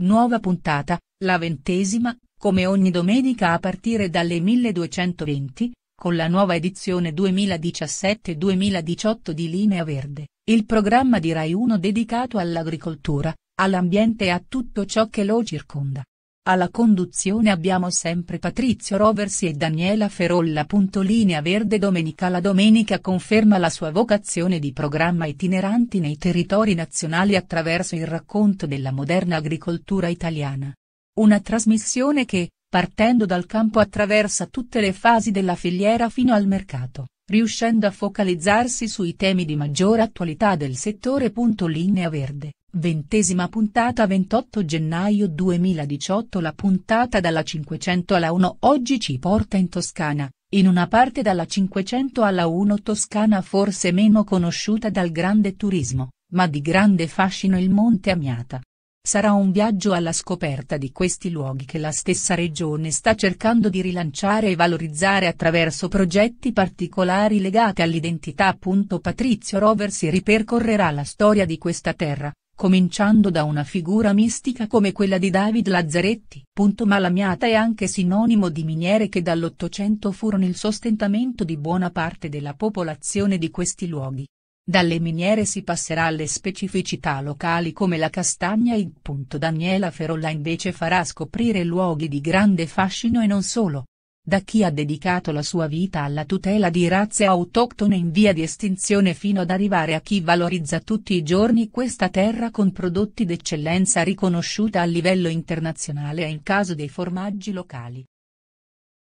Nuova puntata, la ventesima, come ogni domenica a partire dalle 1220, con la nuova edizione 2017-2018 di Linea Verde, il programma di Rai 1 dedicato all'agricoltura, all'ambiente e a tutto ciò che lo circonda. Alla conduzione abbiamo sempre Patrizio Roversi e Daniela Ferolla. Linea Verde Domenica La domenica conferma la sua vocazione di programma itineranti nei territori nazionali attraverso il racconto della moderna agricoltura italiana. Una trasmissione che, partendo dal campo attraversa tutte le fasi della filiera fino al mercato, riuscendo a focalizzarsi sui temi di maggiore attualità del settore. Linea Verde Ventesima puntata 28 gennaio 2018 La puntata dalla 500 alla 1 oggi ci porta in Toscana, in una parte dalla 500 alla 1 Toscana forse meno conosciuta dal grande turismo, ma di grande fascino il Monte Amiata. Sarà un viaggio alla scoperta di questi luoghi che la stessa regione sta cercando di rilanciare e valorizzare attraverso progetti particolari legati all'identità. Patrizio Roversi ripercorrerà la storia di questa terra, cominciando da una figura mistica come quella di David Lazzaretti. Malamiata è anche sinonimo di miniere che dall'Ottocento furono il sostentamento di buona parte della popolazione di questi luoghi. Dalle miniere si passerà alle specificità locali come la castagna e. Daniela Ferolla invece farà scoprire luoghi di grande fascino e non solo da chi ha dedicato la sua vita alla tutela di razze autoctone in via di estinzione fino ad arrivare a chi valorizza tutti i giorni questa terra con prodotti d'eccellenza riconosciuta a livello internazionale e in caso dei formaggi locali.